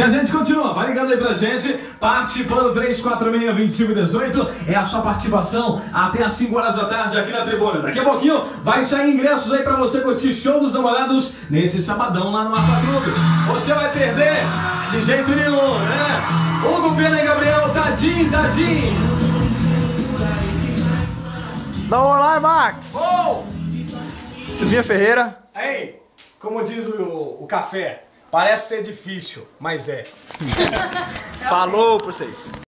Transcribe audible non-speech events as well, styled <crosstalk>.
E a gente continua, vai ligando aí pra gente, participando 346-2518, é a sua participação até as 5 horas da tarde aqui na tribuna. Daqui a pouquinho vai sair ingressos aí pra você curtir show dos namorados nesse sabadão lá no Arpa Clube. Você vai perder de jeito nenhum, né? Hugo Pena e Gabriel, tadinho, tadinho. Dá um olá, Max! Oh! Silvinha Ferreira. Ei, como diz o, o café, parece ser difícil, mas é. <laughs> Falou pra vocês.